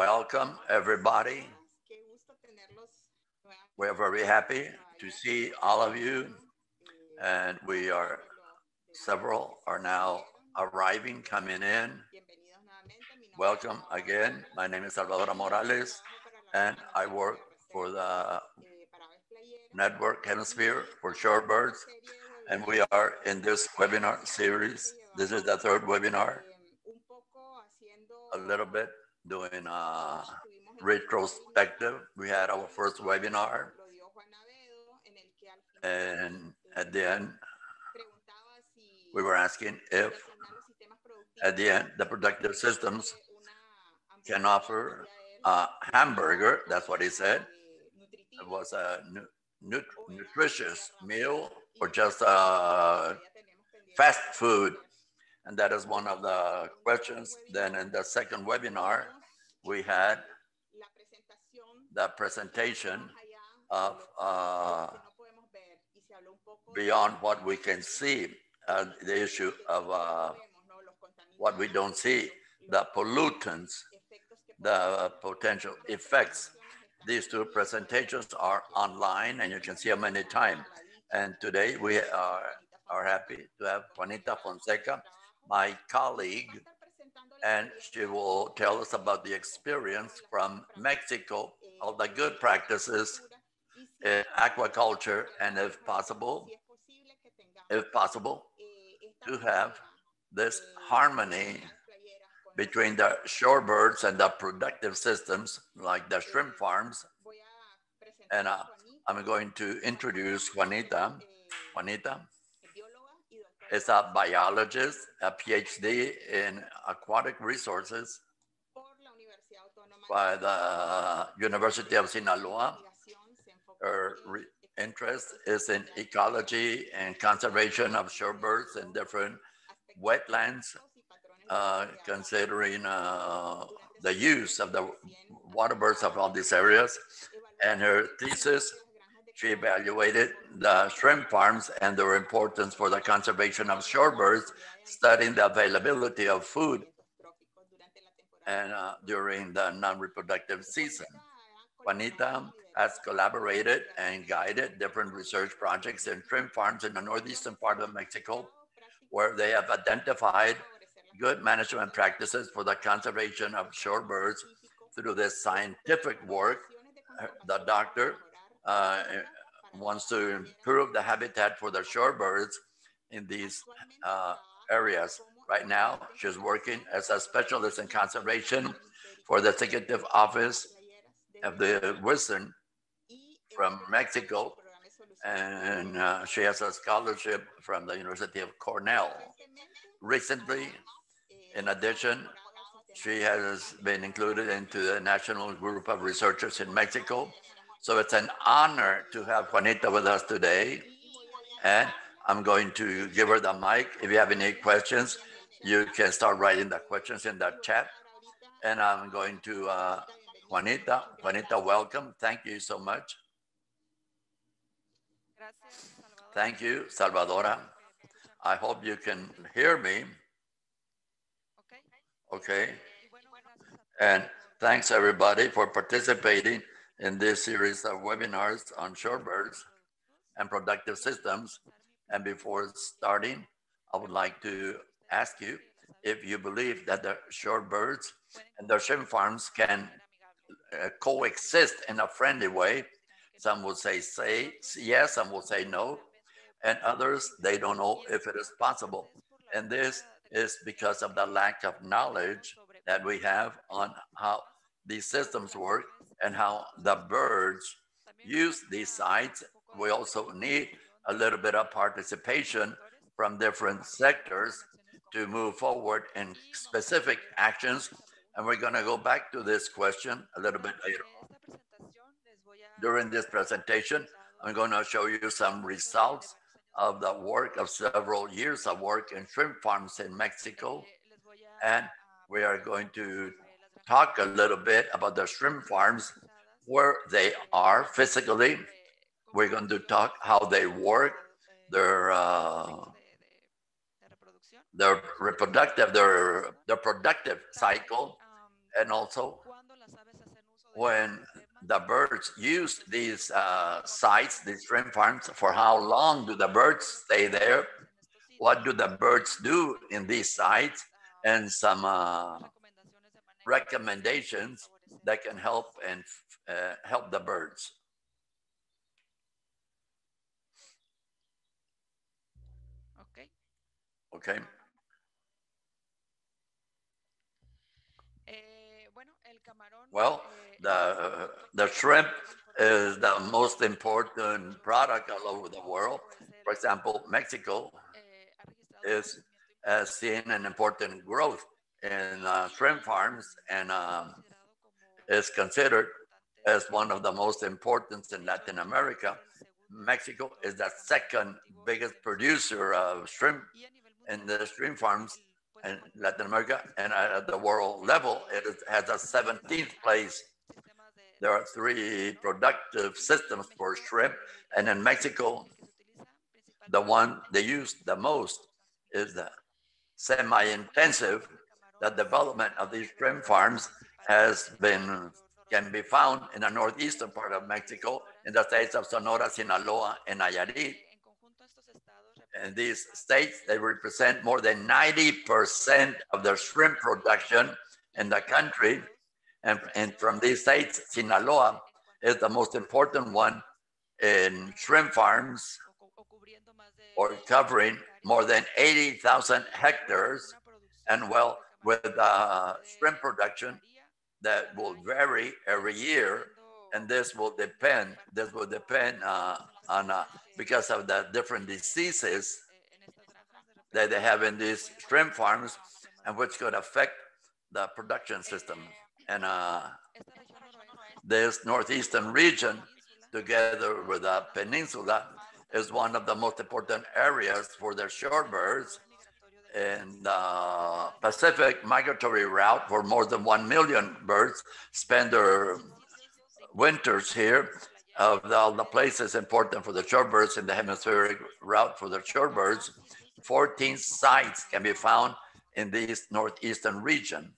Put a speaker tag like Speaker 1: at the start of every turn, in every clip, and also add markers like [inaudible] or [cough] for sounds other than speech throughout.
Speaker 1: Welcome, everybody. We're very happy to see all of you, and we are several are now arriving, coming in. Welcome again. My name is Salvador Morales, and I work for the network hemisphere for shorebirds, and we are in this webinar series. This is the third webinar. A little bit doing a retrospective. We had our first webinar, and at the end, we were asking if at the end the productive systems can offer a hamburger. That's what he said. It was a nu nutritious meal or just a fast food. And that is one of the questions. Then in the second webinar, we had the presentation of uh, beyond what we can see, uh, the issue of uh, what we don't see, the pollutants, the potential effects. These two presentations are online and you can see them anytime. And today we are, are happy to have Juanita Fonseca, my colleague, and she will tell us about the experience from Mexico, all the good practices in eh, aquaculture, and if possible, if possible, to have this harmony between the shorebirds and the productive systems like the shrimp farms. And uh, I'm going to introduce Juanita. Juanita is a biologist, a PhD in aquatic resources by the University of Sinaloa. Her interest is in ecology and conservation of shorebirds in different wetlands, uh, considering uh, the use of the water birds of all these areas. And her thesis she evaluated the shrimp farms and their importance for the conservation of shorebirds, studying the availability of food and uh, during the non-reproductive season. Juanita has collaborated and guided different research projects in shrimp farms in the northeastern part of Mexico, where they have identified good management practices for the conservation of shorebirds through this scientific work. The doctor uh, wants to improve the habitat for the shorebirds in these uh, areas. Right now, she's working as a specialist in conservation for the executive office of the WHSRN from Mexico. And uh, she has a scholarship from the University of Cornell. Recently, in addition, she has been included into the National Group of Researchers in Mexico so it's an honor to have Juanita with us today. And I'm going to give her the mic. If you have any questions, you can start writing the questions in the chat. And I'm going to, uh, Juanita, Juanita, welcome. Thank you so much. Thank you, Salvadora. I hope you can hear me. Okay. Okay. And thanks everybody for participating in this series of webinars on shorebirds and productive systems. And before starting, I would like to ask you if you believe that the shorebirds and the shrimp farms can uh, coexist in a friendly way. Some will say, say yes, some will say no, and others, they don't know if it is possible. And this is because of the lack of knowledge that we have on how these systems work and how the birds use these sites. We also need a little bit of participation from different sectors to move forward in specific actions. And we're going to go back to this question a little bit later. During this presentation, I'm going to show you some results of the work of several years of work in shrimp farms in Mexico. And we are going to talk a little bit about the shrimp farms, where they are physically. We're going to talk how they work, their uh, their reproductive, their their productive cycle, and also when the birds use these uh, sites, these shrimp farms, for how long do the birds stay there? What do the birds do in these sites? And some uh, recommendations that can help and uh, help the birds.
Speaker 2: Okay.
Speaker 1: Okay.
Speaker 2: Eh, bueno, el camarón.
Speaker 1: Well,
Speaker 2: eh,
Speaker 1: the uh, the shrimp is the most important product all over the world. For example, Mexico
Speaker 2: eh, ha registrado un
Speaker 1: is has seen an important growth in uh, shrimp farms and um, is considered as one of the most important in Latin America. Mexico is the second biggest producer of shrimp in the shrimp farms in Latin America, and at the world level, it has a 17th place. There are three productive systems for shrimp, and in Mexico, the one they use the most is the semi-intensive. The development of these shrimp farms has been can be found in the northeastern part of Mexico, in the states of Sonora, Sinaloa, and Nayarit. In these states, they represent more than 90% of the shrimp production in the country. And, and from these states, Sinaloa is the most important one in shrimp farms or covering more than 80,000 hectares. And well, with uh, shrimp production that will vary every year, and this will depend, this will depend uh, on, uh, because of the different diseases that they have in these shrimp farms and which could affect the production system. And uh, this northeastern region, together with the peninsula, is one of the most important areas for the shorebirds in the uh, Pacific migratory route where more than 1 million birds spend their winters here. Of the- all the places important for the shorebirds in the hemispheric route for the shorebirds, 14 sites can be found in this northeastern region,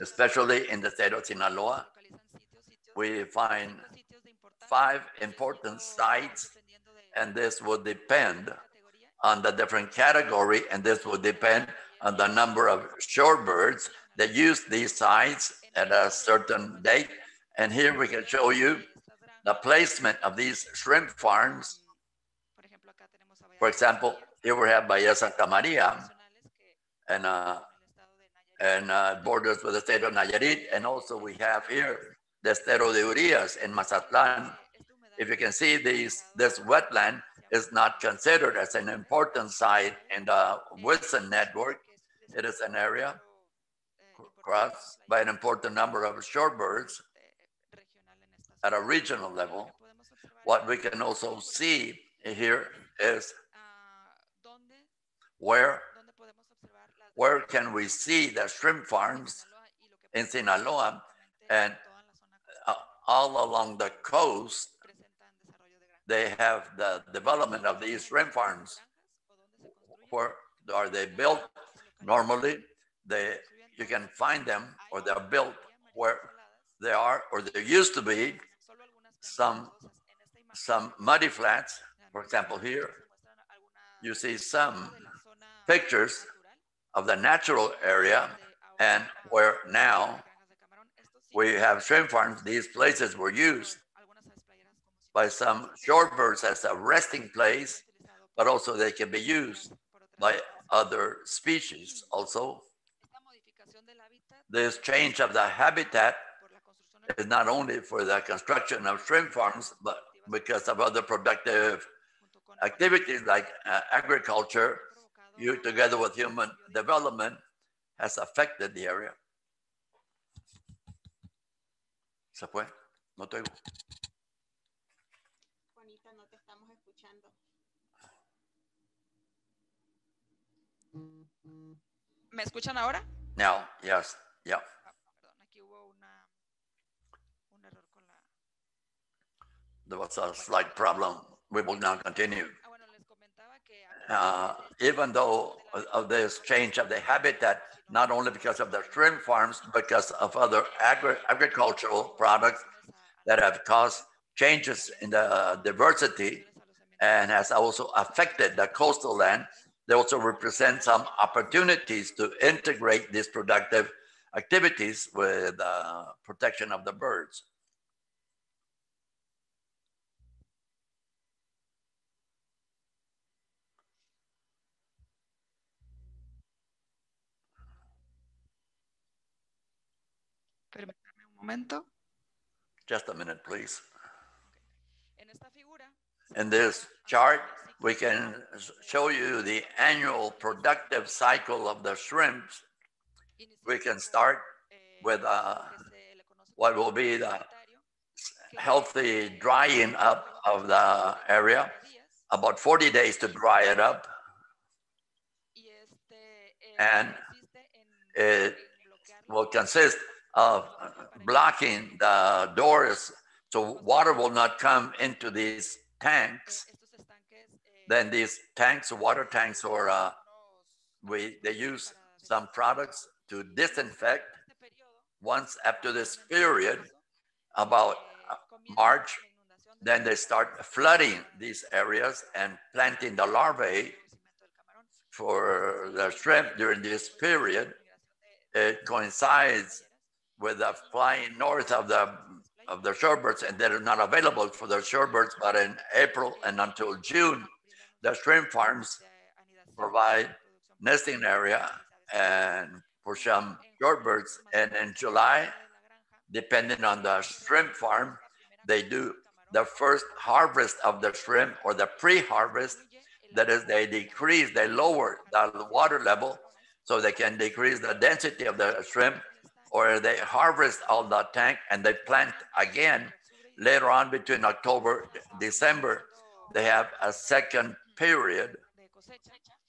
Speaker 1: especially in the state of Sinaloa. We find five important sites, and this will depend. On the different category, and this will depend on the number of shorebirds that use these sites at a certain date. And here we can show you the placement of these shrimp farms. For example, here we have Bahia Santa Maria and, uh, and uh, borders with the state of Nayarit. And also we have here the Estero de Urias in Mazatlan. If you can see these, this wetland is not considered as an important site in the Wilson network. It is an area crossed by an important number of shorebirds at a regional level. What we can also see here is where, where can we see the shrimp farms in Sinaloa and uh, all along the coast. They have the development of these shrimp farms. Where are they built? Normally, they, you can find them or they're built where they are or there used to be some- some muddy flats. For example, here you see some pictures of the natural area and where now we have shrimp farms. These places were used by some shorebirds as a resting place, but also they can be used by other species also. This change of the habitat is not only for the construction of shrimp farms, but because of other productive activities like uh, agriculture, you together with human development has affected the area. ¿Se fue? No te
Speaker 2: ¿Me escuchan ahora?
Speaker 1: Now, yes, yeah.
Speaker 2: Ah, perdón, aquí hubo una, un error con la...
Speaker 1: There was a slight problem. We will now continue.
Speaker 2: Ah, bueno, les comentaba que
Speaker 1: uh, even though of this change of the habitat, not only because of the shrimp farms, but because of other agri- agricultural products that have caused changes in the diversity and has also affected the coastal land. They also represent some opportunities to integrate these productive activities with uh, protection of the birds.
Speaker 2: Permítame un momento.
Speaker 1: Just a minute, please.
Speaker 2: En esta figura
Speaker 1: In this chart, we can show you the annual productive cycle of the shrimps. We can start with uh, what will be the healthy drying up of the area, about 40 days to dry it up. and it will consist of blocking the doors so water will not come into these tanks. Then these tanks, water tanks, or uh, we they use some products to disinfect. Once after this period, about uh, March, then they start flooding these areas and planting the larvae for the shrimp during this period. It coincides with the flying north of the of the shorebirds, and they're not available for the shorebirds, but in April and until June, the shrimp farms provide nesting area and for some shorebirds. And in July, depending on the shrimp farm, they do the first harvest of the shrimp or the pre-harvest. That is, they decrease, they lower the water level so they can decrease the density of the shrimp, or they harvest all the tank and they plant again. Later on, between October, December, they have a second period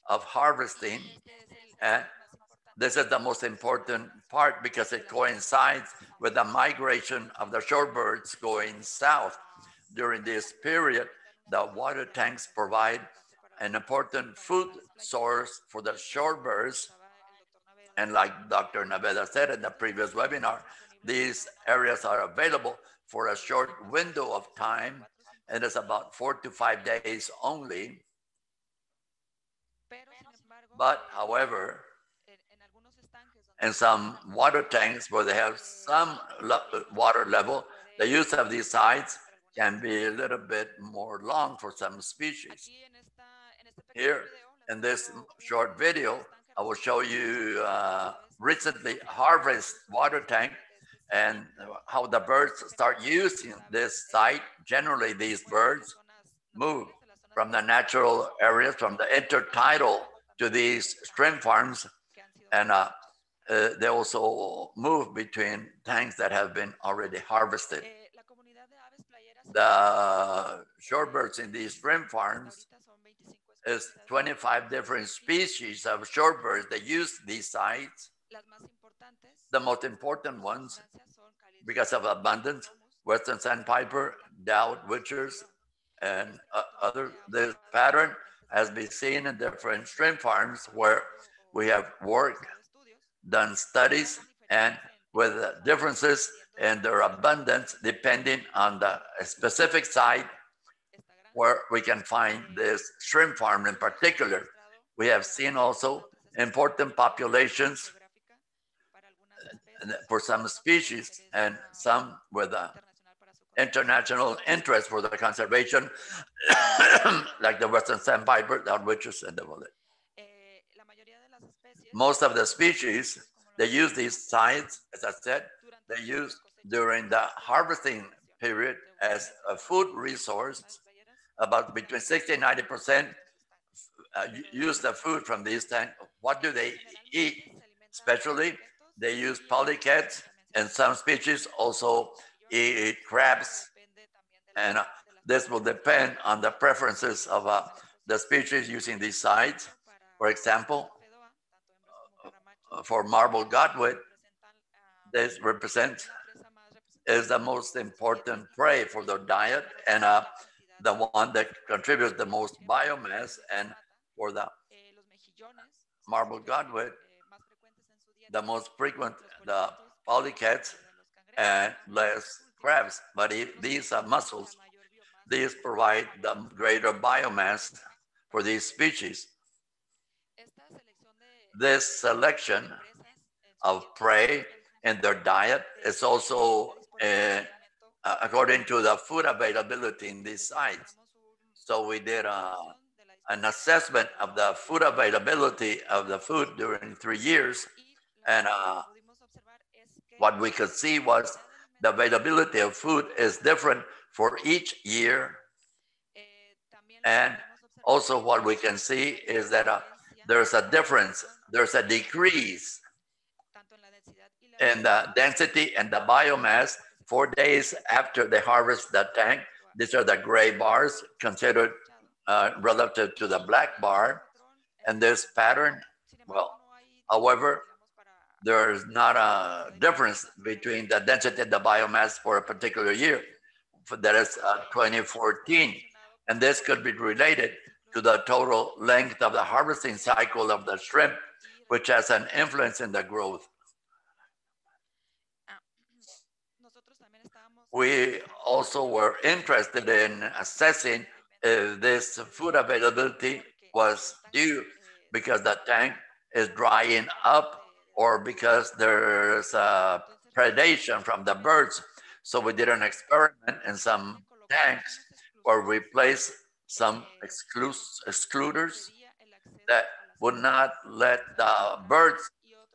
Speaker 1: of harvesting, and this is the most important part because it coincides with the migration of the shorebirds going south. During this period, the water tanks provide an important food source for the shorebirds. And like Dr. Navedo said in the previous webinar, these areas are available for a short window of time, and it's about four to five days only. But however, in some water tanks where they have some water level, the use of these sites can be a little bit more long for some species. Here in this short video, I will show you uh, recently harvest water tank and how the birds start using this site. Generally, these birds move from the natural areas, from the intertidal to these shrimp farms, and uh, uh, they also move between tanks that have been already harvested. The shorebirds in these shrimp farms is 25 different species of shorebirds that use these sites. The most important ones, because of abundance, western sandpiper, dowd witchers, and uh, other. This pattern has been seen in different shrimp farms where we have worked, done studies, and with differences in their abundance depending on the specific site where we can find this shrimp farm in particular. We have seen also important populations for some species and some with a international interest for the conservation, [coughs] like the western sandpiper, the witches, and the bullet. Most of the species, they use these sites, as I said, they use during the harvesting period as a food resource. About between 60 and 90 percent uh, use the food from these tanks. What do they eat? Especially, they use polychaetes, and some species also eat crabs. And uh, this will depend on the preferences of uh, the species using these sites. For example, uh, for marble godwit, this represents is the most important prey for their diet and uh, the one that contributes the most biomass and For the marble godwit, the most frequent, the
Speaker 2: polychaetes
Speaker 1: and less crabs. But if these are mussels, these provide the greater biomass for these species. This selection of prey in their diet is also uh, uh, according to the food availability in these sites. So we did a, an assessment of the food availability of the food during three years. and, uh, What we could see was the availability of food is different for each year. and Also, what we can see is that uh, there's a difference, there's a decrease in the density and the biomass four days after they harvest the tank. These are the gray bars considered uh, relative to the black bar. And this pattern, well, however, there is not a difference between the density and the biomass for a particular year. For that is uh, 2014. And this could be related to the total length of the harvesting cycle of the shrimp, which has an influence in the growth. We also were interested in assessing if this food availability was due because the tank is drying up or because there's a predation from the birds. So we did an experiment in some tanks where we placed some exclus- excluders that would not let the birds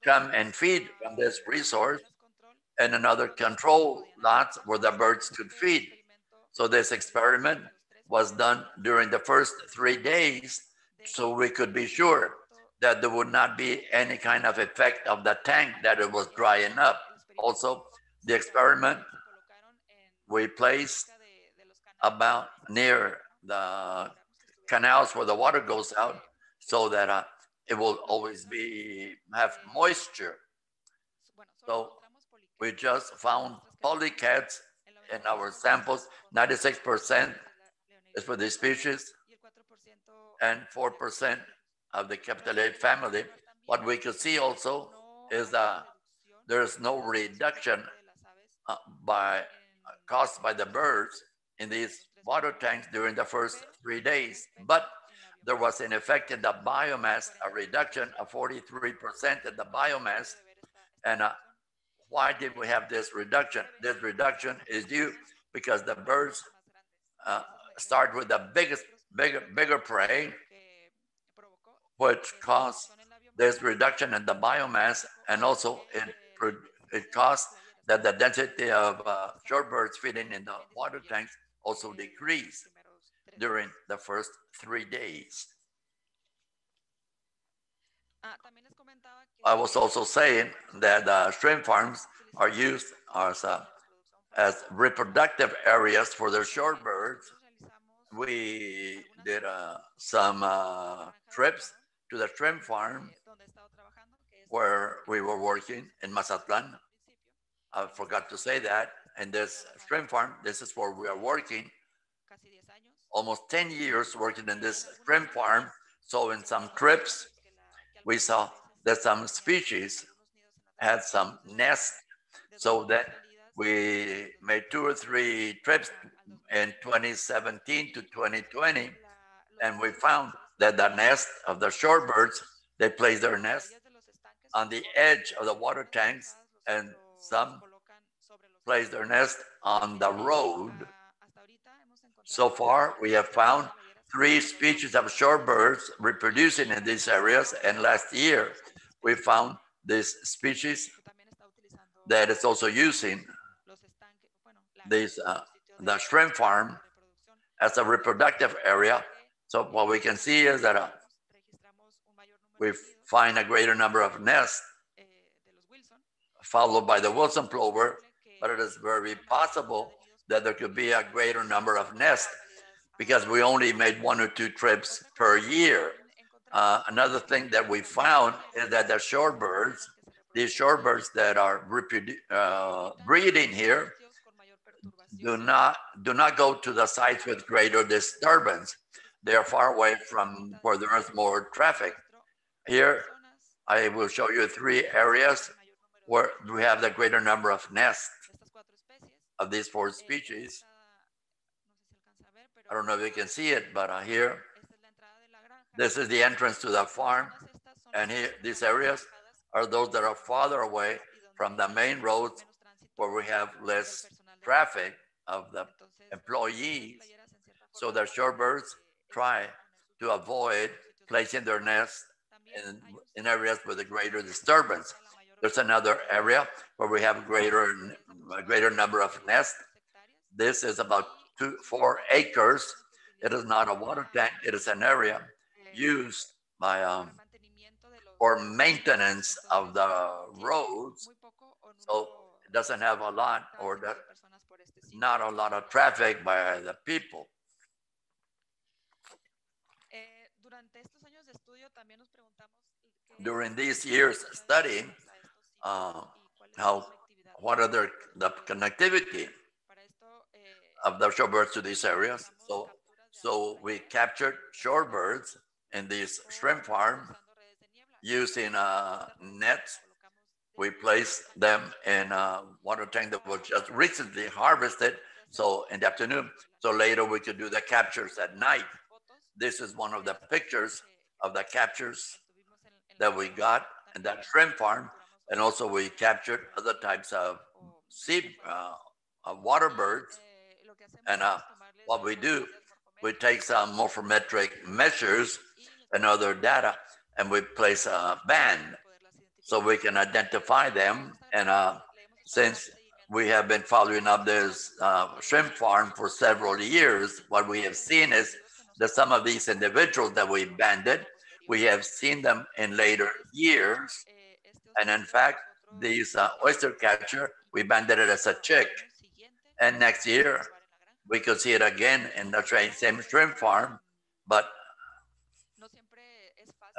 Speaker 1: come and feed from this resource and another control lots where the birds could feed. So this experiment was done during the first three days so we could be sure that there would not be any kind of effect of the tank that it was drying up. Also, the experiment we placed about near the canals where the water goes out so that uh, it will always be have moisture. So we just found polychaetes in our samples. 96% is for this species and 4% of the Capitellidae family. What we could see also is that there is no reduction uh, by uh, caused by the birds in these water tanks during the first three days, but there was in effect in the biomass a reduction of 43% in the biomass. And uh, why did we have this reduction? This reduction is due because the birds uh, start with the biggest, bigger, bigger prey, which caused this reduction in the biomass, and also it it caused that the density of uh, shorebirds feeding in the water tanks also decreased during the first three days. I was also saying that uh, shrimp farms are used as, uh, as reproductive areas for the shorebirds. We did uh, some uh, trips to the shrimp farm where we were working in Mazatlan. I forgot to say that. And this shrimp farm, this is where we are working. Almost 10 years working in this shrimp farm. So in some trips, we saw that some species had some nests. So that we made two or three trips in 2017 to 2020. And we found that the nest of the shorebirds, they place their nest on the edge of the water tanks and some place their nest on the road. So far, we have found three species of shorebirds reproducing in these areas. And last year, we found this species that is also using this, uh, the shrimp farm as a reproductive area. So what we can see is that uh, we find a greater number of nests followed by the Wilson plover, but it is very possible that there could be a greater number of nests because we only made one or two trips per year. Uh, another thing that we found is that the shorebirds, these shorebirds that are uh, breeding here, do not do not go to the sites with greater disturbance. They are far away from where there is more traffic. Here, I will show you three areas where we have the greater number of nests of these four species. I don't know if you can see it, but uh, here, this is the entrance to the farm. And here, these areas are those that are farther away from the main roads where we have less traffic of the employees. So the shorebirds try to avoid placing their nests in, in areas with a greater disturbance. There's another area where we have a greater a greater number of nests. This is about two, four acres. It is not a water tank. It is an area used by um, for maintenance of the roads. So it doesn't have a lot or the, not a lot of traffic by the people. During these years studying, uh, how what are the, the connectivity of the shorebirds to these areas. So, so we captured shorebirds in this shrimp farm using uh, nets. We placed them in a water tank that was just recently harvested. So in the afternoon, so later we could do the captures at night. This is one of the pictures of the captures that we got in that shrimp farm. And also we captured other types of sea, uh, of water birds. And uh, what we do, we take some morphometric measures and other data, and we place a band so we can identify them. And uh, since we have been following up this uh, shrimp farm for several years, what we have seen is that some of these individuals that we banded, we have seen them in later years. And in fact, these uh, oyster catcher, we banded it as a chick. And next year, we could see it again in the same shrimp farm, but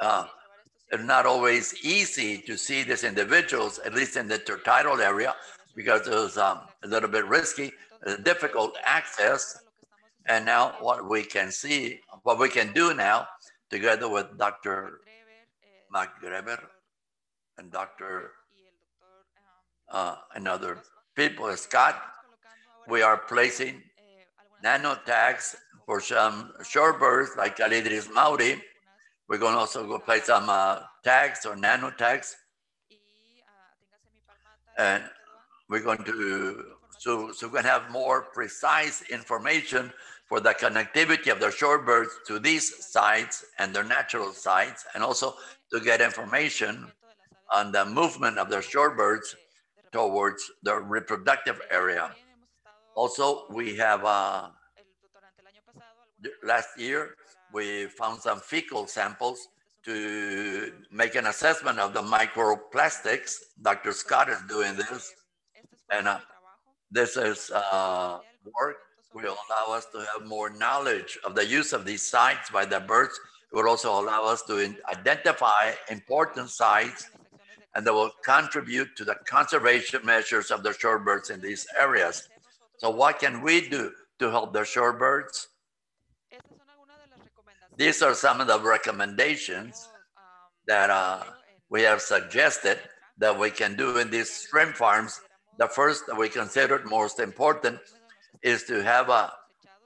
Speaker 1: uh, it's not always easy to see these individuals, at least in the tidal area, because it was um, a little bit risky, difficult access. And now what we can see, what we can do now, together with Dr. McGrever and Dr. Uh, and other people, Scott, we are placing nano tags for some shorebirds like Calidris mauri. We're going to also go place some uh, tags or nano tags. And we're going to, so, so we're going to have more precise information for the connectivity of the shorebirds to these sites and their natural sites, and also to get information on the movement of the shorebirds towards the reproductive area. Also, we have uh, last year we found some fecal samples to make an assessment of the microplastics. Dr. Scott is doing this, and uh, this is uh, work will allow us to have more knowledge of the use of these sites by the birds. It will also allow us to identify important sites and that will contribute to the conservation measures of the shorebirds in these areas. So what can we do to help the shorebirds? These are some of the recommendations that uh, we have suggested that we can do in these shrimp farms. The first that we considered most important is to have a,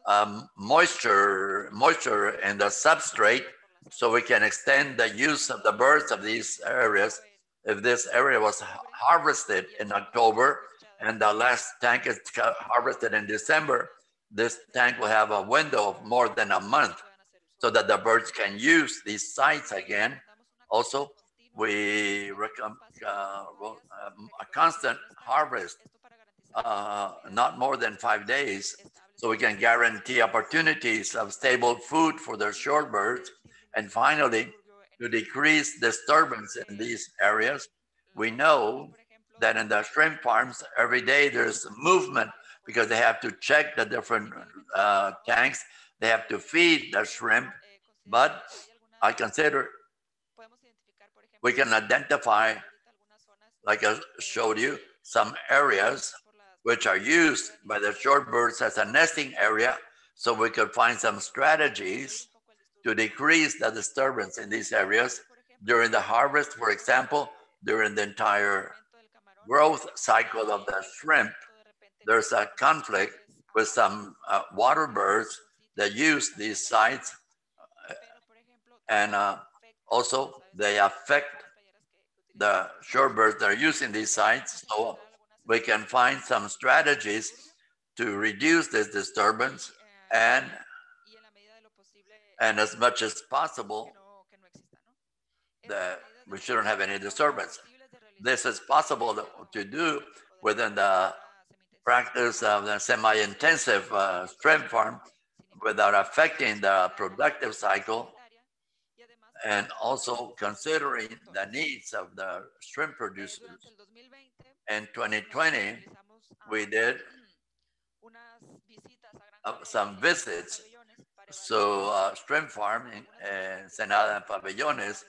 Speaker 1: a moisture moisture in the substrate so we can extend the use of the birds of these areas if this area was harvested in October and the last tank is harvested in December, this tank will have a window of more than a month so that the birds can use these sites again. Also, we recommend uh, um, a constant harvest, uh, not more than five days, so we can guarantee opportunities of stable food for the shorebirds. And finally, to decrease disturbance in these areas. We know that in the shrimp farms, every day there's movement because they have to check the different uh, tanks. They have to feed the shrimp. But I consider we can identify, like I showed you, some areas which are used by the shorebirds as a nesting area. So we could find some strategies to decrease the disturbance in these areas during the harvest, for example, during the entire growth cycle of the shrimp. There's a conflict with some uh, water birds that use these sites and uh, also they affect the shorebirds that are using these sites. So we can find some strategies to reduce this disturbance and and as much as possible that we shouldn't have any disturbance. This is possible to do within the practice of the semi-intensive uh, shrimp farm without affecting the productive cycle and also considering the needs of the shrimp producers. In 2020, we did uh, some visits so uh, shrimp farm in uh, Ensenada and Pabellones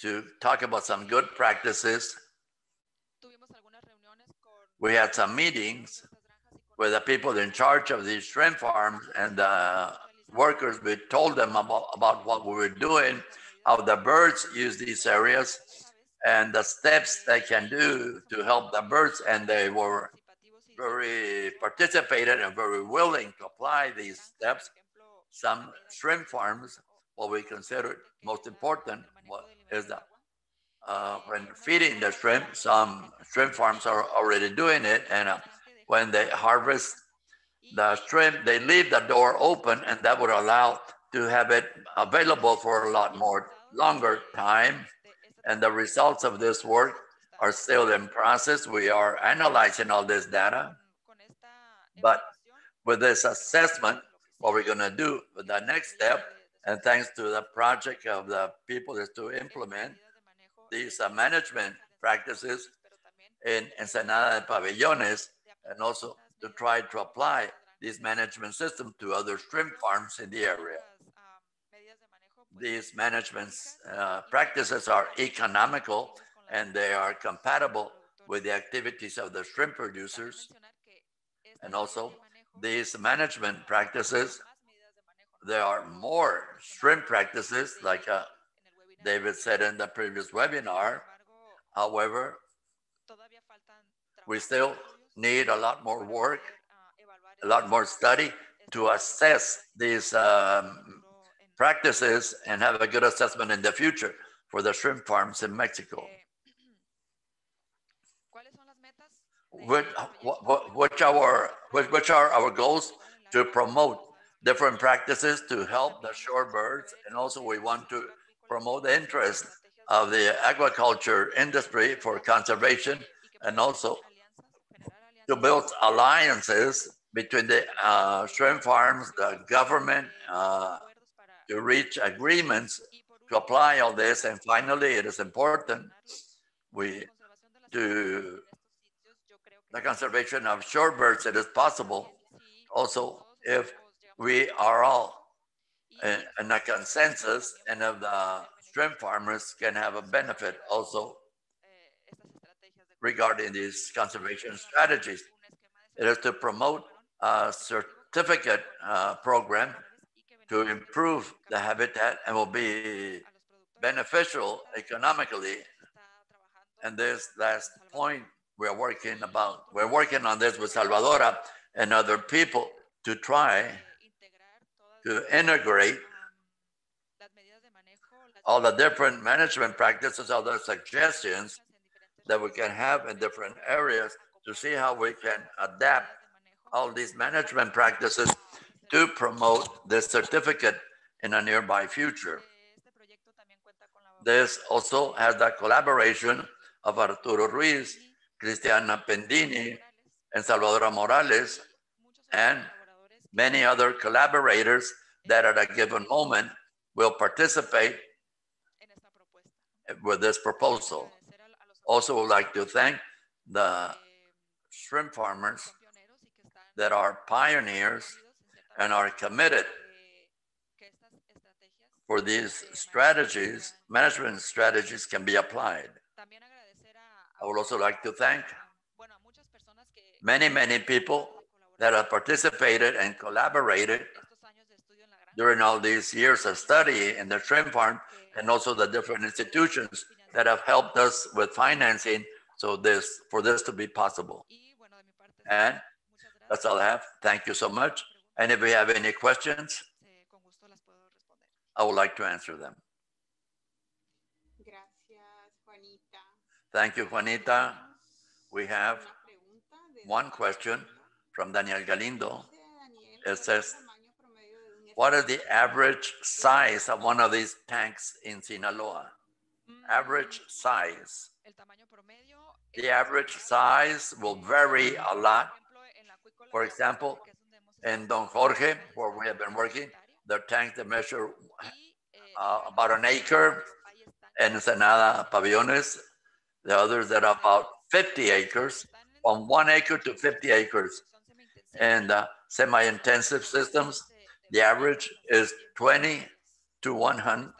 Speaker 1: to talk about some good practices. We had some meetings with the people in charge of these shrimp farms and the workers. We told them about, about what we were doing, how the birds use these areas, and the steps they can do to help the birds. And they were very participated and very willing to apply these steps some shrimp farms, what we consider most important is that uh, when feeding the shrimp, some shrimp farms are already doing it. And uh, when they harvest the shrimp, they leave the door open and that would allow to have it available for a lot more longer time. And the results of this work are still in process. We are analyzing all this data. But with this assessment, what we're going to do the next step, and thanks to the project of the people is to implement these uh, management practices in Ensenada and Pabellones, and also to try to apply this management system to other shrimp farms in the area. These management uh, practices are economical and they are compatible with the activities of the shrimp producers. And also, these management practices, there are more shrimp practices, like uh, David said in the previous webinar. However, we still need a lot more work, a lot more study to assess these um, practices and have a good assessment in the future for the shrimp farms in Mexico [clears throat] which, which, our, which are our goals to promote different practices to help the shorebirds. And also we want to promote the interest of the aquaculture industry for conservation and also to build alliances between the uh, shrimp farms, the government, uh, to reach agreements to apply all this. And finally, it is important we to the conservation of shorebirds it is possible. Also, if we are all in, in a consensus and if the shrimp farmers can have a benefit also regarding these conservation strategies. It is to promote a certificate uh, program to improve the habitat and will be beneficial economically. And this last point we're working about, we're working on this with Salvadora and other people to try to integrate all the different management practices, all the suggestions that we can have in different areas to see how we can adapt all these management practices to promote this certificate in a nearby future. This also has the collaboration of Arturo Ruiz Cristiana Pendini and Salvador Morales, and many other collaborators that at a given moment will participate with this proposal. Also would like to thank the shrimp farmers that are pioneers and are committed for these strategies, management strategies can be applied. I would also like to thank many, many people that have participated and collaborated during all these years of study in the shrimp farm and also the different institutions that have helped us with financing so this for this to be possible. And That's all I have. Thank you so much. And if you have any questions. I would like to answer them. Thank you, Juanita. We have one question from Daniel Galindo. It
Speaker 3: ¿cuál es el
Speaker 1: says, What is the average size of one of these tanks in Sinaloa? Average size. The average size will vary a lot. For example, In Don Jorge, where we have been working, the tanks that measure uh, about an acre
Speaker 2: lugares hay estanques
Speaker 1: in Ensenada Pabellones, the others that are about 50 acres, from one acre to 50 acres. And uh, semi-intensive systems, the average is 20 to 100,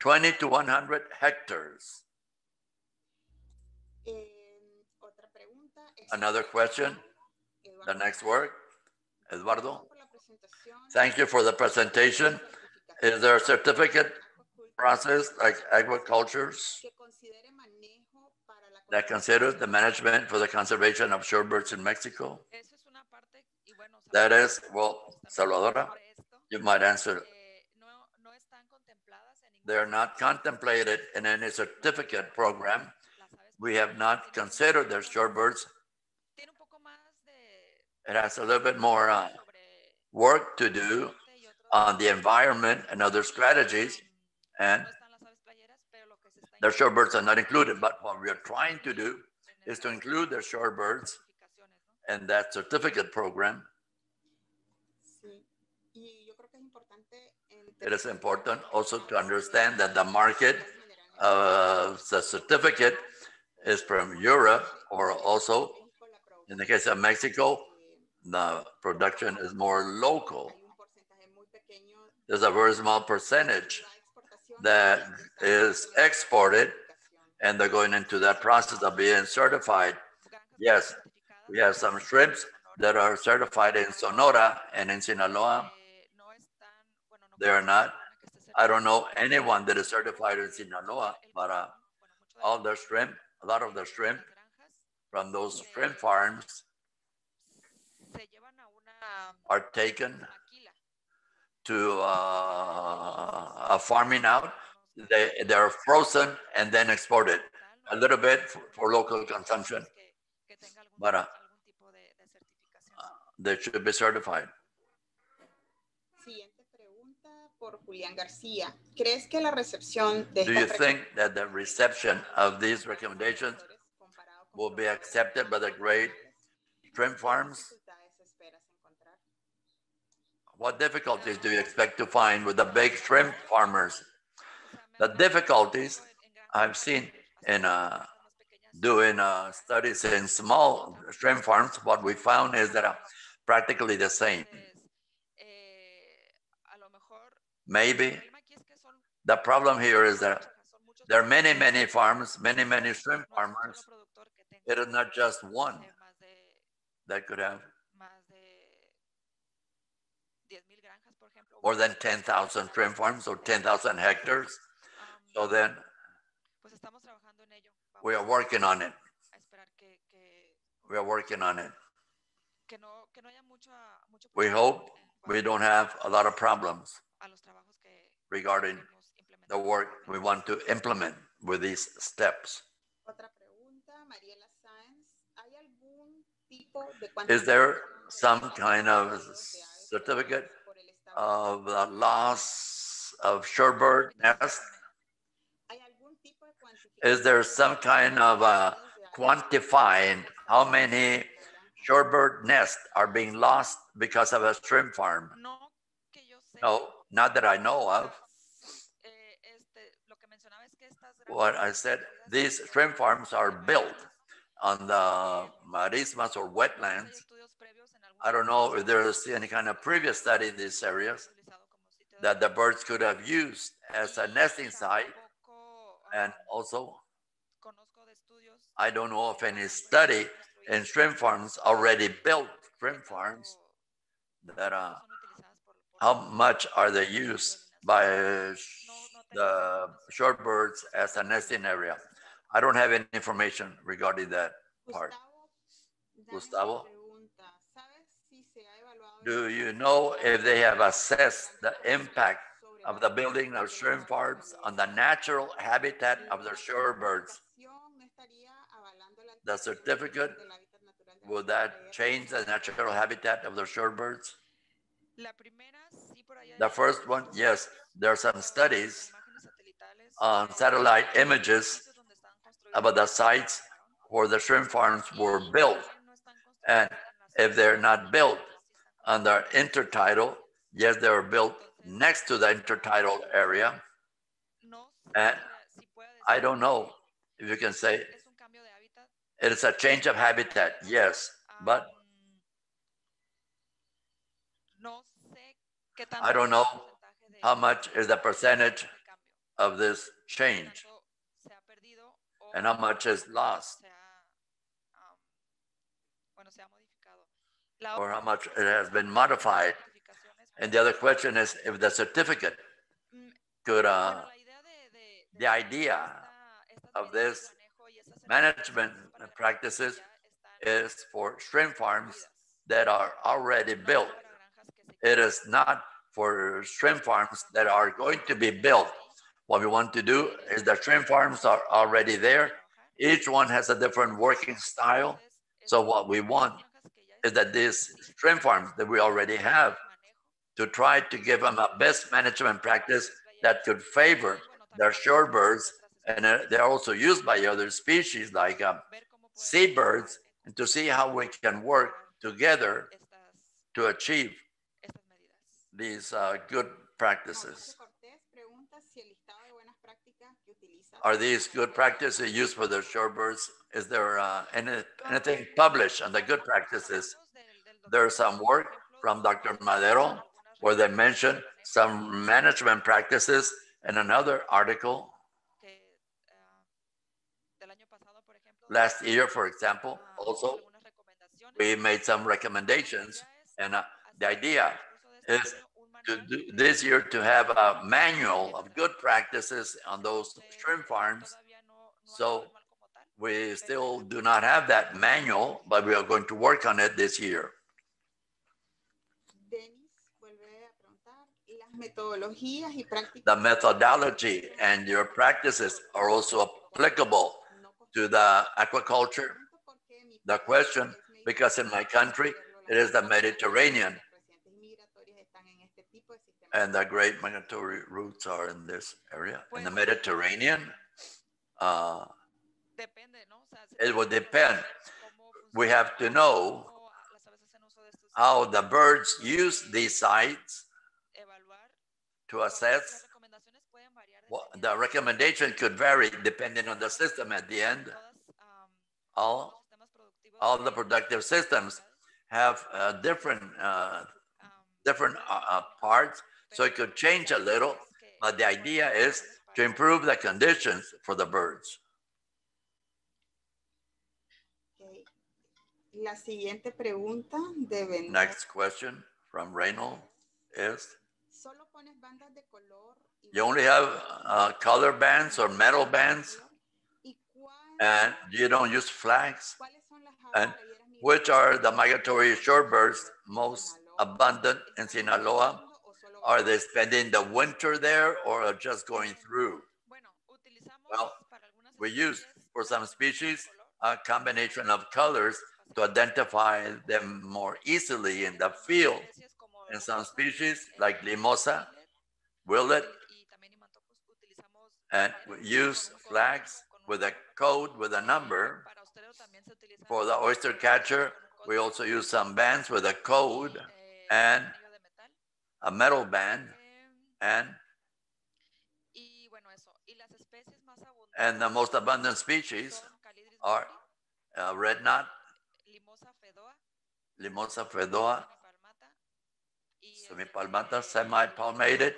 Speaker 1: 20 to 100 hectares. Another question, the next word, Eduardo.
Speaker 3: Gracias por la presentación.
Speaker 1: Thank you for the presentation. Is there a certificate process like agricultures
Speaker 3: que considere manejo para la
Speaker 1: that considers the management for the conservation of shorebirds in Mexico?
Speaker 2: That is, es una parte, y bueno,
Speaker 1: That
Speaker 2: Salvador,
Speaker 1: well, Salvadora, you might answer.
Speaker 2: eh, no, no están contempladas en ningún
Speaker 1: They're not contemplated in any certificate program. We have not considered their shorebirds.
Speaker 2: tiene un poco más de
Speaker 1: It has a little bit more uh, work to do on the environment and other strategies, and their shorebirds are not included. But what we are trying to do is to include their shorebirds in that certificate program. It is important also to understand that the market of the certificate is from Europe or also in the case of Mexico, the production is more local.
Speaker 3: Hay un porcentaje muy pequeño
Speaker 1: There's a very small percentage that is exported and they're going into that process of being certified. Yes, We have some shrimps that are certified in Sonora and in Sinaloa.
Speaker 2: eh, no están, bueno, no
Speaker 1: They are not.
Speaker 2: ninguna que esté
Speaker 1: I don't know anyone that is certified in Sinaloa, but uh,
Speaker 2: gobierno, bueno, mucho de
Speaker 1: all the shrimp, a lot of the shrimp from those shrimp farms
Speaker 2: se llevan a una
Speaker 1: are taken to uh, a farming out. They, they're frozen and then exported a little bit for, for local consumption.
Speaker 2: Que, que tenga algún,
Speaker 1: But, uh,
Speaker 2: algún tipo de, de certificación.
Speaker 1: They should be certified.
Speaker 3: Por Julián García. ¿Crees que la recepción de
Speaker 1: Do you think that the reception of these recommendations will be accepted by the great shrimp farms? What difficulties do you expect to find with the big shrimp farmers? The difficulties I've seen in uh, doing uh, studies in small shrimp farms, what we found is that are practically the same. Maybe the problem here is that there are many, many farms, many, many shrimp farmers. It is not just one that could have
Speaker 2: más de 10,000 granjas, por ejemplo.
Speaker 1: More than 10,000 shrimp farms or 10,000 hectares. So um, then
Speaker 2: pues estamos trabajando en ello.
Speaker 1: we are working on it.
Speaker 2: a esperar que, que,
Speaker 1: We are working on it.
Speaker 2: que no, que no haya mucho, mucho
Speaker 1: We hope We don't have a lot of problems
Speaker 2: a los trabajos que
Speaker 1: regarding the work we want to implement with these steps.
Speaker 3: Otra pregunta, Mariela Sáenz. ¿Hay algún tipo de
Speaker 1: Is there some kind of
Speaker 3: daños de aves
Speaker 1: certificate
Speaker 3: por el estado
Speaker 1: of the loss of shorebird nest?
Speaker 3: ¿Hay algún tipo de
Speaker 1: Is there some kind of uh, quantifying how many shorebird nests are being lost because of a shrimp farm?
Speaker 2: No
Speaker 1: not that I know of. What I said, these shrimp farms are built on the marismas or wetlands.
Speaker 2: Estudios previos en
Speaker 1: I don't know if there's any kind of previous study in these areas
Speaker 2: utilizado como sitio de
Speaker 1: that the birds could have used as a nesting site. And also,
Speaker 2: conozco de estudios
Speaker 1: I don't know of any study in shrimp farms, already built shrimp farms that uh,
Speaker 2: son utilizadas por- por
Speaker 1: how much are they used by sh- the shorebirds as a nesting area? I don't have any information regarding that. part.
Speaker 3: Gustavo, Dani
Speaker 1: Gustavo.
Speaker 3: pregunta, ¿sabes si se ha evaluado el
Speaker 1: Do you know if they have assessed the impact of the building of shrimp farms on the natural habitat of the shorebirds? The certificate, Will that change the natural habitat of the shorebirds? The first one, yes, there are some studies on satellite images about the sites where the shrimp farms were built. And if they're not built the intertidal, yes, they were built next to the intertidal area. And I don't know if you can say it is a change of habitat, yes, but I don't know how much is the percentage of this change and how much is lost
Speaker 2: se ha, am, bueno, se ha modificado. La
Speaker 1: or how much it has been modified. And the other question is if the certificate
Speaker 2: Mm,
Speaker 1: could, uh,
Speaker 2: bueno, la idea de- de-
Speaker 1: the idea of this
Speaker 2: manejo y estas
Speaker 1: management
Speaker 2: certificaciones para la
Speaker 1: practices is for shrimp farms that are already built.
Speaker 2: para granjas que se
Speaker 1: It is not for shrimp farms that are going to be built. What we want to do is the shrimp farms are already there. Each one has a different working style. So what we want is that these shrimp farms that we already have to try to give them a best management practice that could favor their shorebirds. And uh, they're also used by other species like um, seabirds and to see how we can work together to achieve these uh, good practices. Are these good practices used for the shorebirds? Is there uh, any, anything published on the good practices? There's some work from Dr. Navedo where they mention some management practices in another article last year, for example. Also, we made some recommendations and uh, the idea is to do this year to have a manual of good practices on those shrimp farms. So we still do not have that manual, but we are going to work on it this year.
Speaker 3: Denis vuelve a preguntar las metodologías y prácticas
Speaker 1: The methodology and your practices are also applicable to the aquaculture.
Speaker 3: Pregunto por qué mi
Speaker 1: The question, because in my country, it is the Mediterranean
Speaker 3: Los residentes migratorios están en este tipo de sistemas.
Speaker 1: and the great migratory routes are in this area. In the Mediterranean, uh, it will depend. We have to know how the birds use these sites to assess what the recommendation could vary depending on the system at the end. All, all the productive systems have uh, different, uh, different uh, uh, parts, so it could change a little, but the idea is to improve the conditions for the birds.
Speaker 3: La siguiente pregunta de.
Speaker 1: Next question from Reynold is,
Speaker 3: Solo pones bandas de color.
Speaker 1: you only have uh, color bands or metal bands, and you don't use flags?
Speaker 3: cuáles son las
Speaker 1: and Which are the migratory shorebirds most abundant in Sinaloa?
Speaker 3: migrando o solo
Speaker 1: Are they spending the winter there or are just going through? Well, we use for some species a combination of colors to identify them more easily in the field. In some species, like Limosa, Willet, and use flags with a code with a number. For the oyster catcher, we also use some bands with a code and a metal band and and the most abundant species are uh, red knot, Limosa fedoa, semipalmata, semi-palmated,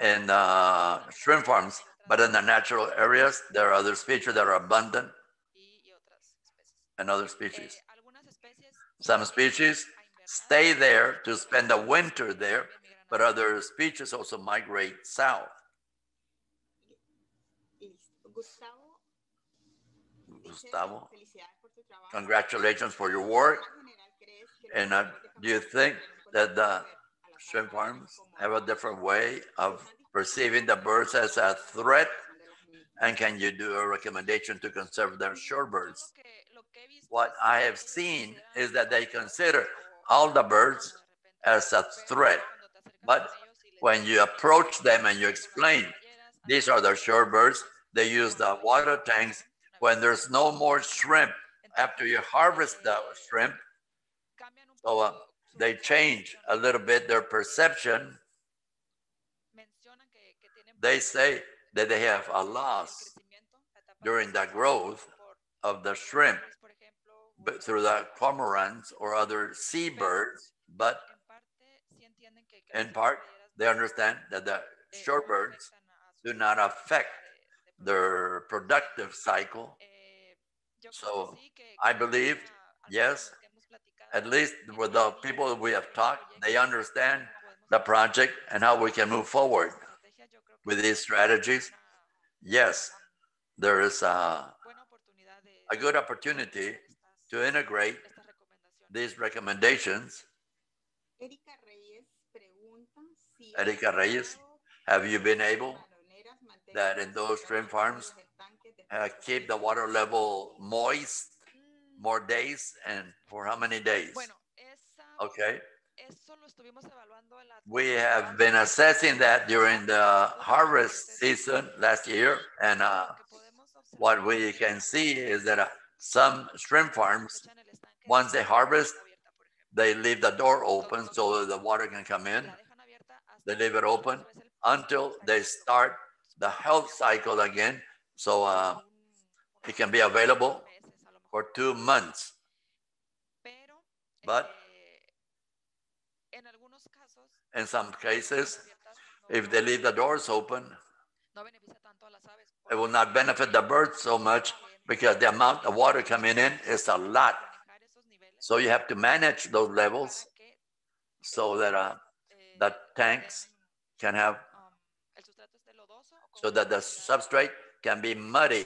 Speaker 1: and uh, shrimp farms. But in the natural areas, there are other species that are abundant and other species. Some species stay there to spend the winter there, but other species also migrate south.
Speaker 3: Gustavo.
Speaker 1: Congratulations for your work.
Speaker 3: ¿En general crees que los
Speaker 1: And uh, do you think that the shrimp farms have a different way of perceiving the birds as a threat? And can you do a recommendation to conserve their shorebirds? What I have seen is that they consider all the birds as a threat. But When you approach them and you explain, these are the shorebirds, they use the water tanks. When there's no more shrimp, after you harvest the shrimp, so uh, they change a little bit their perception. They say that they have a loss during the growth of the shrimp but through the cormorants or other seabirds, but in part, they understand that the shorebirds do not affect their productive cycle.
Speaker 2: Yo creo
Speaker 1: So,
Speaker 2: que sí, que-
Speaker 1: I believe,
Speaker 2: alguna- al menos
Speaker 1: yes,
Speaker 2: los que hemos platicado,
Speaker 1: At least with the people we have talked, they understand the project and how we can move forward.
Speaker 2: estrategia, yo creo que
Speaker 1: with these strategies. Yes, there is a,
Speaker 2: buena oportunidad de
Speaker 1: a good opportunity to integrate these recommendations.
Speaker 3: Erika Reyes pregunta si
Speaker 1: Erika
Speaker 3: has
Speaker 1: Reyes,
Speaker 3: logrado
Speaker 1: Have you been able
Speaker 3: las baloneras mantengan
Speaker 1: that in those shrimp farms,
Speaker 3: los estanques después
Speaker 1: uh, keep the water level moist
Speaker 2: Mm,
Speaker 1: more days and for how many days? Okay,
Speaker 2: eso lo estuvimos evaluando en la
Speaker 1: we have been assessing that during the harvest season last year. And uh,
Speaker 2: lo que podemos
Speaker 1: what we can see is that uh, some shrimp farms,
Speaker 2: aprovechan el estanque
Speaker 1: once they harvest,
Speaker 2: abierta, por ejemplo.
Speaker 1: they leave the door open so the water can come in.
Speaker 2: La dejan abierta hasta
Speaker 1: They leave it open
Speaker 2: otra vez el
Speaker 1: until they start the health cycle again. So uh, it can be available for two months. But- In some cases, if they leave the doors open, it will not benefit the birds so much because the amount of water coming in is a lot. So you have to manage those levels so that uh, the tanks can have, so that the substrate can be muddy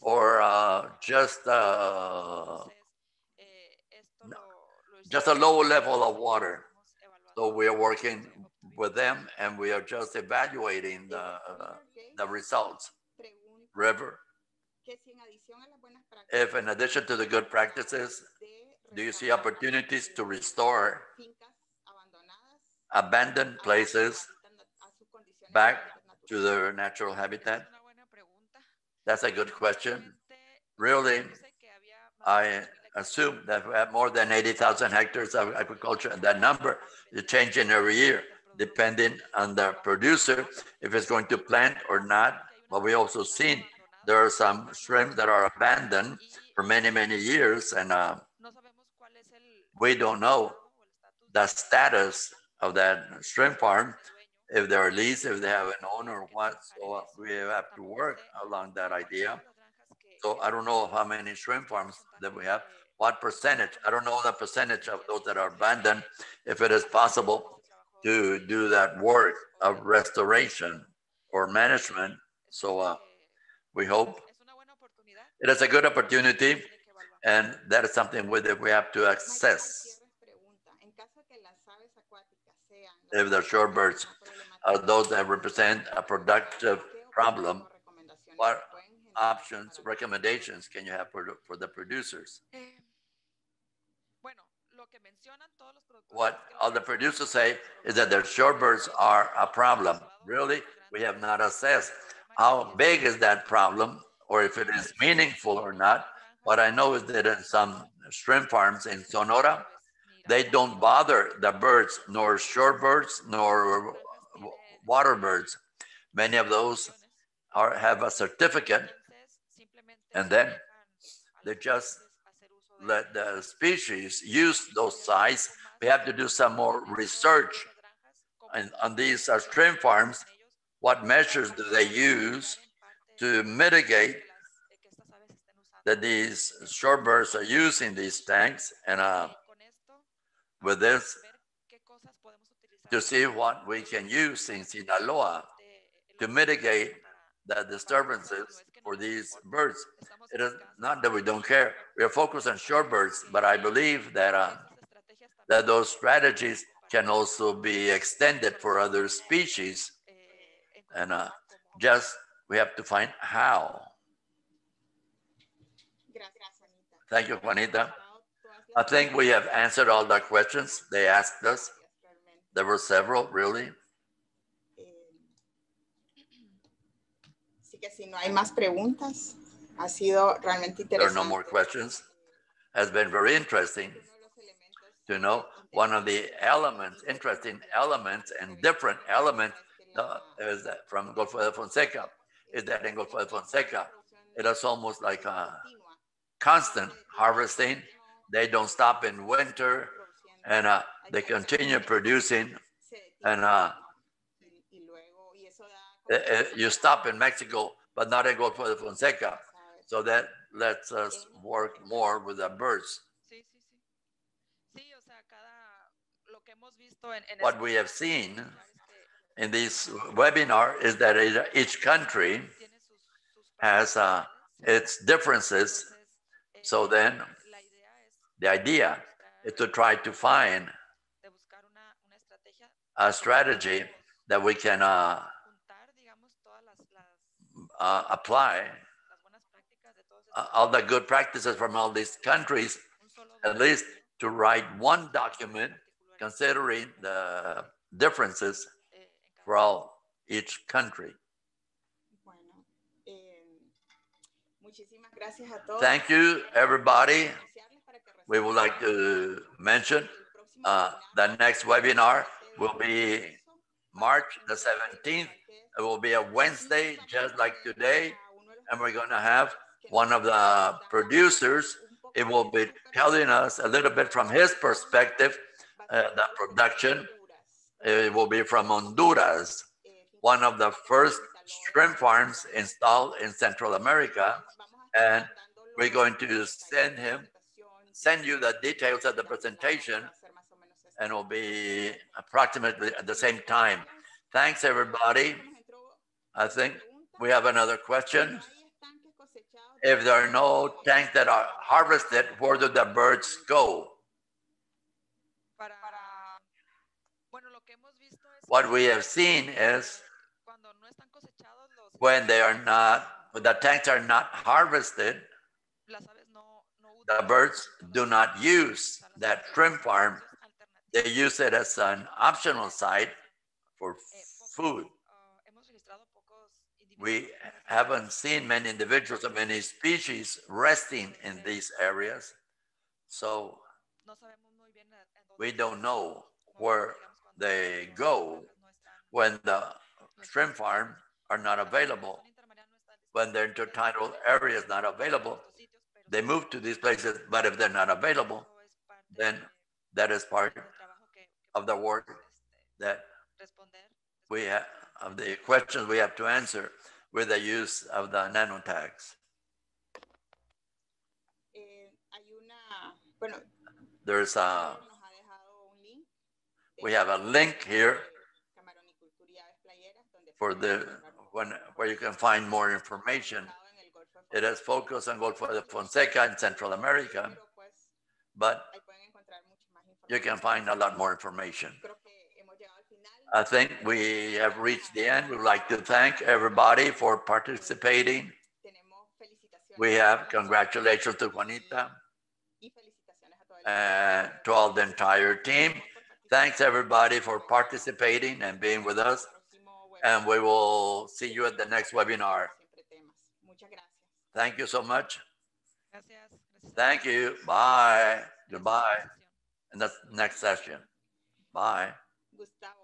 Speaker 1: or uh, just uh, just a low level of water. So we are working with them and we are just evaluating the, uh, the results. River, if in addition to the good practices, do you see opportunities to restore abandoned places back to their natural habitat?
Speaker 2: es una buena pregunta.
Speaker 1: That's a good question. Really, I assume that we have more than 80,000 hectares of agriculture and that number is changing every year depending on the producer, if it's going to plant or not. But we also seen there are some shrimp that are abandoned for many, many years and uh, we don't know the status of that shrimp farm. If they're leased, if they have an owner or what. So we have to work along that idea. So I don't know how many shrimp farms that we have, what percentage, I don't know the percentage of those that are abandoned, if it is possible to do that work of restoration or management. So uh, we hope
Speaker 2: Es una buena oportunidad.
Speaker 1: it is a good opportunity
Speaker 2: tiene que evaluar.
Speaker 1: and that is something with it we have to access.
Speaker 3: Gutiérrez pregunta, en caso que las aves acuáticas sean las
Speaker 1: If the shorebirds are those that represent a productive problem, what options, recommendations can you have for, for the producers? What all the producers say is that their shorebirds are a problem. Really, we have not assessed how big is that problem or if it is meaningful or not. What I know is that in some shrimp farms in Sonora, they don't bother the birds, nor shorebirds, nor water birds. Many of those are, have a certificate and then they just let the species use those sites. We have to do some more research and on these uh, shrimp farms. What measures do they use to mitigate that these shorebirds are using these tanks? And uh, with this to see what we can use in Sinaloa to mitigate the disturbances for these birds. It is not that we don't care. We are focused on shorebirds, but I believe that, uh, that those strategies can also be extended for other species. and, uh, Just, we have to find how. Thank you, Juanita. I think we have answered all the questions they asked us. There were several, really.
Speaker 3: Así que si no hay más preguntas, ha sido realmente
Speaker 1: There are no more questions. Has been very interesting
Speaker 3: Uno de los elementos
Speaker 1: to know one of the elements, interesting elements and different elements uh, is that from Golfo de Fonseca, is that in Golfo de Fonseca, it is almost like a constant harvesting. They don't stop in winter and uh, they continue producing and uh,
Speaker 3: y luego y eso da
Speaker 1: eh, eh, you stop in Mexico, but not in Golfo de Fonseca. So that lets us work more with the birds. What we have seen in this webinar is that each country
Speaker 2: tiene sus, sus
Speaker 1: has uh, its differences. So
Speaker 2: eh,
Speaker 1: then
Speaker 2: la idea es
Speaker 1: the idea is to try to find
Speaker 2: de buscar una, una estrategia
Speaker 1: a strategy that we can uh,
Speaker 2: juntar, digamos, todas las, las,
Speaker 1: uh, apply
Speaker 2: las buenas prácticas de todos estos
Speaker 1: all the good practices from all these countries, at least to write one document considering the differences
Speaker 2: eh, en cada
Speaker 1: for all each country.
Speaker 3: Bueno, eh, muchísimas gracias a todos.
Speaker 1: Thank you, everybody. We would like to mention uh, the next webinar will be March the 17th. It will be a Wednesday, just like today, and we're going to have one of the producers. It will be telling us a little bit from his perspective, uh, the production. It will be from Honduras, one of the first shrimp farms installed in Central America. and we're going to send him- Send you the details of the presentation, and will be approximately at the same time. Thanks, everybody. I think we have another question. If there are no tanks that are harvested, where do the birds go? What we have seen is when they are not, when the tanks are not harvested,
Speaker 2: las aves no no
Speaker 1: the birds do not use that shrimp farm. They use it as an optional site for food. We haven't seen many individuals of many species resting in these areas. So we don't know where they go when the shrimp farm are not available. When
Speaker 2: the
Speaker 1: intertidal area is not available, they move to these places, but if they're not available, then that is part of the work that we have, of the questions we have to answer with the use of the nanotags. There's a, we have a link here for the, when, where you can find more information. It is focused on Gulf of Fonseca in Central America, but
Speaker 3: ahí pueden encontrar mucho más información.
Speaker 1: you can find a lot more information.
Speaker 3: Creo que hemos llegado al final.
Speaker 1: I think we have reached the end. We would like to thank everybody for participating. We have congratulations to Juanita
Speaker 3: y felicitaciones a todo el
Speaker 1: uh,
Speaker 3: and
Speaker 1: to all the entire team. Thanks everybody for participating and being with us. And we will see you at the next webinar. Thank you so much.
Speaker 2: Gracias. gracias
Speaker 1: Thank you. Bye.
Speaker 2: Gracias por la
Speaker 1: Goodbye. And that's next session. Bye.
Speaker 3: Gustavo.